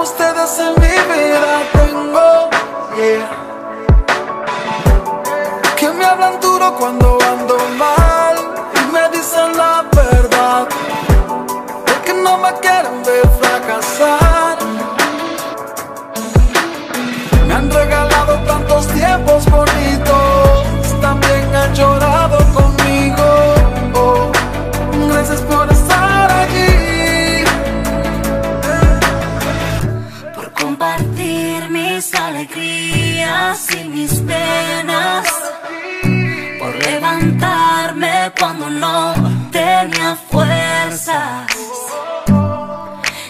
ustedes en mi vida tengo, yeah. Que me hablan duro cuando ando mal. mis alegrías y mis penas, por levantarme cuando no tenía fuerzas.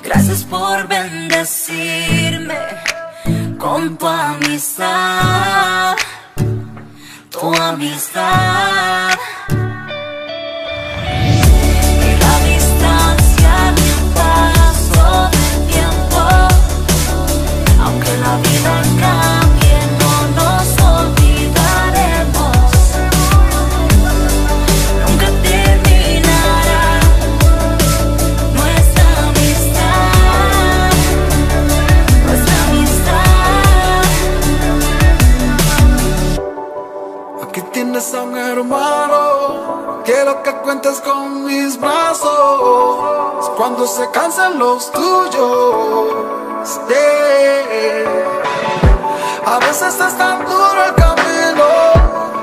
Gracias por bendecirme con tu amistad, tu amistad. Con mis brazos. Cuando se cansen los tuyos. yeah. A veces es tan duro el camino.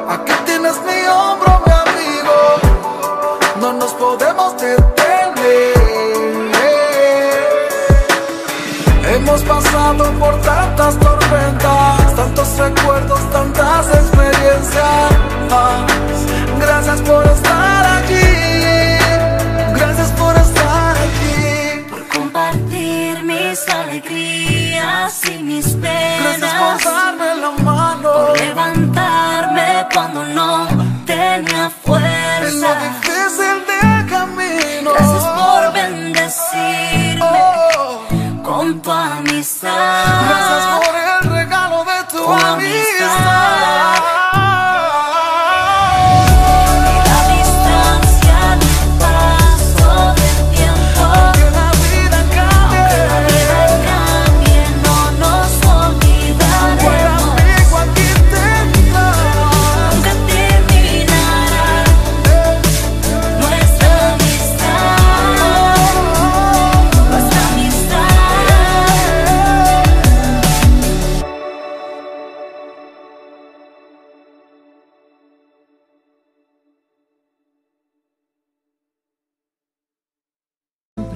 Aquí tienes mi hombro, mi amigo. No nos podemos detener. Hemos pasado por tantas tormentas, tantos recuerdos, tantas experiencias. Gracias por estar y mis Gracias por penas, darme la mano por levantarme cuando no tenía fuerza.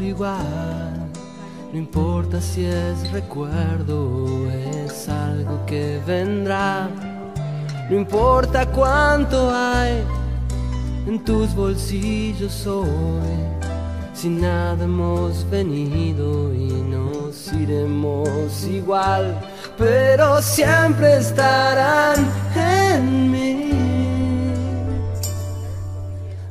Igual. No importa si es recuerdo o es algo que vendrá. No importa cuánto hay en tus bolsillos hoy. Si nada hemos venido y nos iremos igual, pero siempre estarán en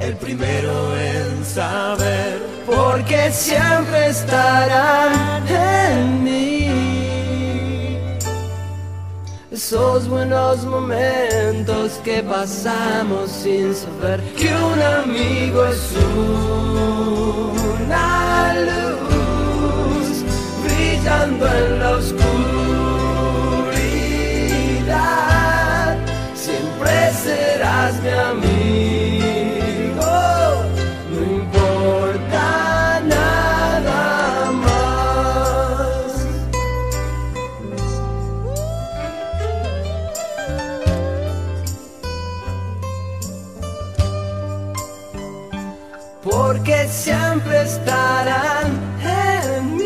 el primero en saber. porque siempre estarán en mí. Esos buenos momentos que pasamos sin saber que un amigo es una luz brillando en la oscuridad. Porque siempre estarán en mí.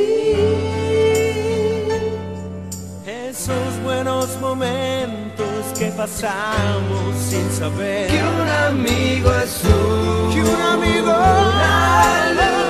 Esos buenos momentos que pasamos sin saber. Que un amigo es un, Que un amigo- una luz